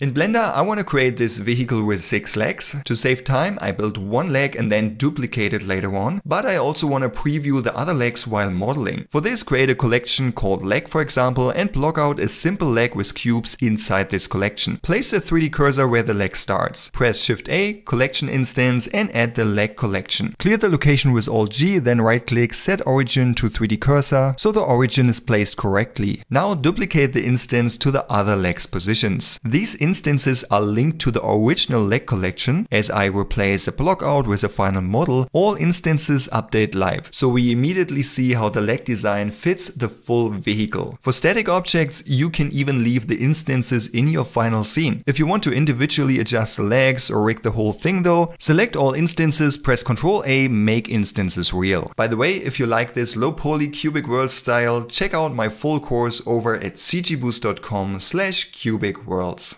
In Blender, I want to create this vehicle with 6 legs. To save time, I built one leg and then duplicate it later on, but I also want to preview the other legs while modeling. For this, create a collection called leg for example and block out a simple leg with cubes inside this collection. Place the 3D cursor where the leg starts. Press Shift A, collection instance and add the leg collection. Clear the location with Alt G, then right click, set origin to 3D cursor so the origin is placed correctly. Now duplicate the instance to the other leg's positions. These instances are linked to the original leg collection. As I replace a block out with a final model, all instances update live. So we immediately see how the leg design fits the full vehicle. For static objects, you can even leave the instances in your final scene. If you want to individually adjust the legs or rig the whole thing though, select all instances, press Ctrl A, make instances real. By the way, if you like this low poly cubic world style, check out my full course over at cgboost.com slash cubic worlds.